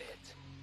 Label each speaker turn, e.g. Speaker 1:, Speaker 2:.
Speaker 1: it.